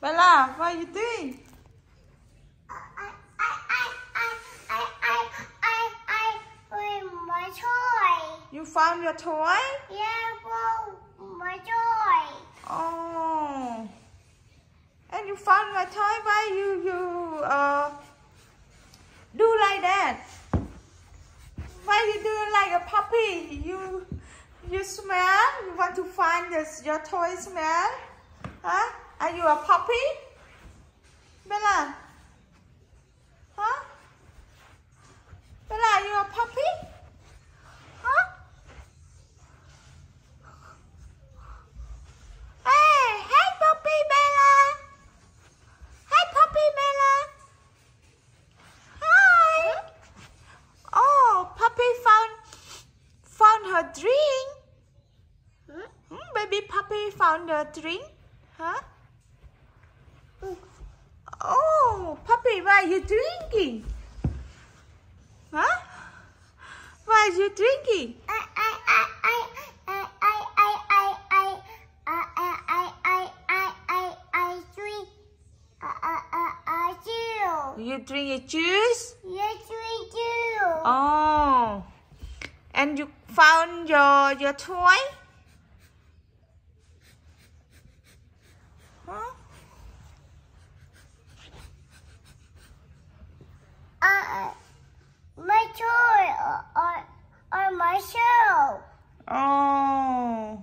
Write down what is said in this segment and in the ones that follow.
Bella, what are you doing? I, I, I, I, I, I, I, I, with my toy. You found your toy? Yeah, for my toy. Oh. And you found my toy. Why you you uh do like that? Why you do like a puppy? You you smell? You want to find this your toy smell? Huh? Are you a puppy? Bella? Huh? Bella, are you a puppy? Huh? Hey, hey, puppy Bella. Hey, puppy Bella. Hi. Oh, puppy found found her drink. Hmm, baby puppy found her drink. Huh? Oh, puppy, why are you drinking? Huh? Why are you drinking? I, I, I, I, I, I, I, I, I, I, I, I, I, I drink. I, I, I, I do. You drink a juice? Yes, we do. Oh. And you found your your toy? Huh? Uh, my toy or, or, or my show. Oh.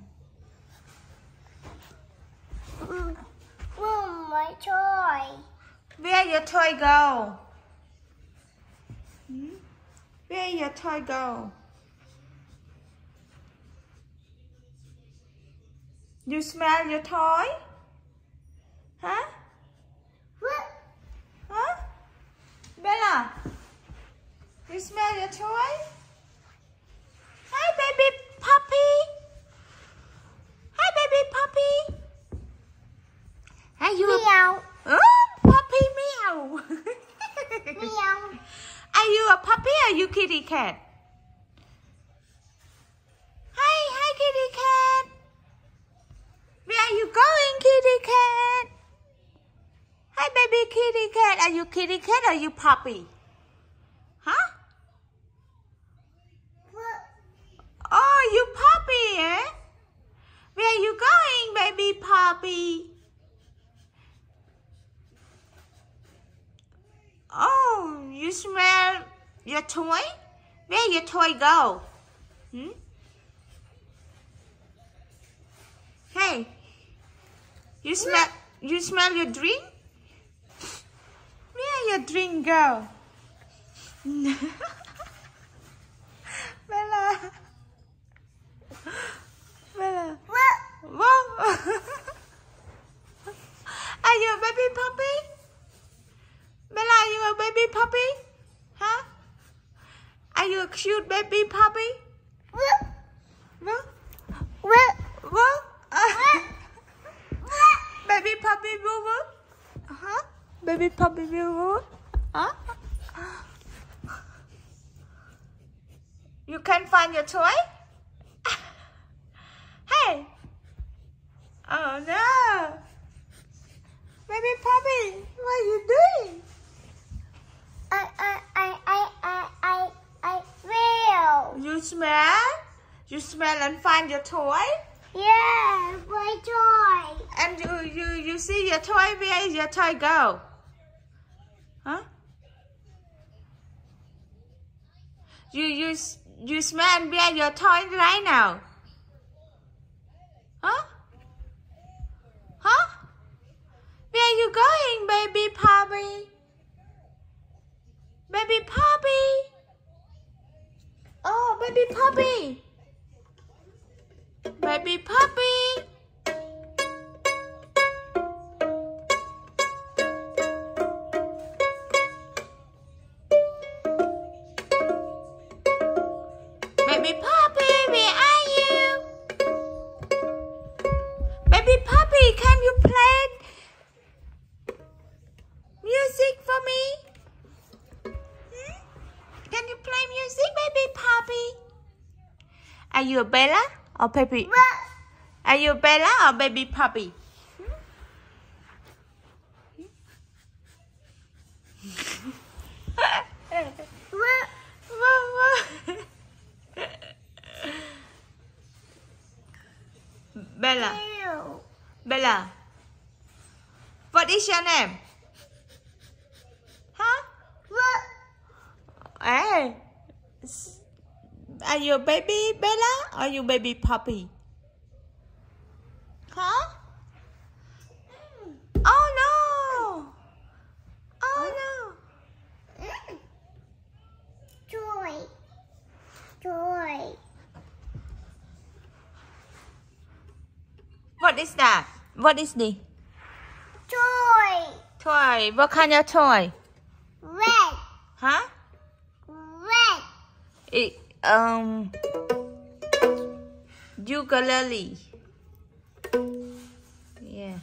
Mm, mm, my toy. Where your toy go? Hmm? Where your toy go? You smell your toy? Huh? What? Huh? Bella, you smell your toy? Hi, baby puppy. Hi, baby puppy. Are you a Meow. oh, puppy meow? Meow. Are you a puppy or you kitty cat? Hi, hi, kitty cat. Where are you going, kitty cat? Hi, baby kitty cat. Are you kitty cat or you puppy? Huh? What? Oh, you puppy, eh? Where are you going, baby puppy? Oh, you smell your toy? Where your toy go? Hmm? Hey, you smell you smell your drink? Where your drink go? Bella. What? Whoa. Are you a baby puppy? Bella, are you a baby puppy? Huh? Are you a cute baby puppy? Baby puppy boo boo? Huh? Baby puppy boo boo? Huh? You can't find your toy? hey! Oh no! Baby puppy, what are you doing? I, I, I, I, I, I, I will. You smell? You smell and find your toy? Yeah, my toy. And you, you, you see your toy, where is your toy go? Huh? You, you, you smell and where your toy right now? are you going, baby puppy? Baby puppy. Oh, baby puppy. Baby puppy. Are you a Bella or baby? What? Are you a Bella or baby puppy? Bella. Ew. Bella. What is your name? Huh? What? Hey. Are you baby Bella or you baby puppy? Huh? Oh no! Oh no! Joy. Joy. What is that? What is this? Toy. Toy. What kind of toy? Red. Huh? Red. It um ukulele. Yeah.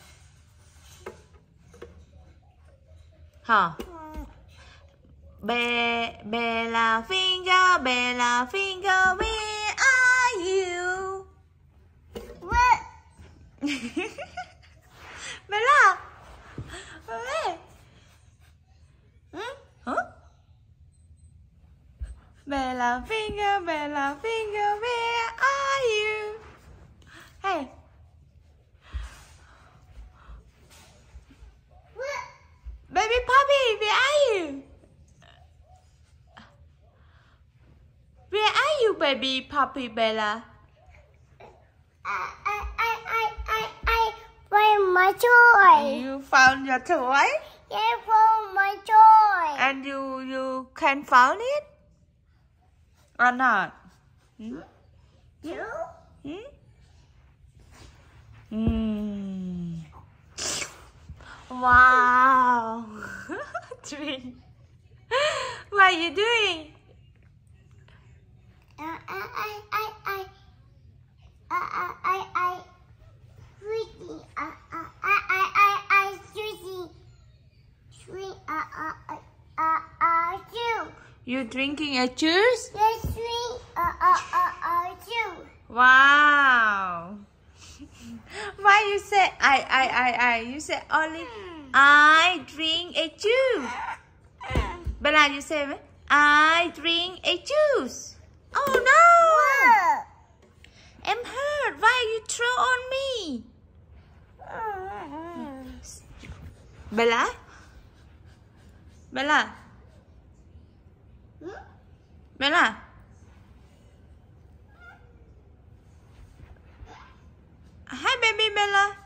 Huh. Be Bella finger, Bella finger, where are you? Look. Bella. Where? Bella finger, Bella finger, where are you? Hey. Baby puppy, where are you? Where are you, baby puppy Bella? I, I, I, I, I, I find my joy. You found your toy I found my toy. and you you can found it or not? Hmm? You? Hmm? Hmm. Wow. Tree. what are you doing? Uh, uh, I, I, I, I, I, I, I, Sweetie, uh, uh, I, I, I, I, Sweetie, sweet, uh, uh, uh, uh, juice. You drinking a juice? Yeah. Wow. Why you say I I I I? You say only I drink a juice. Bella, you say? I drink a juice. Oh no! I'm hurt. Why you throw on me? Bella? Bella? Bella? 还背背背了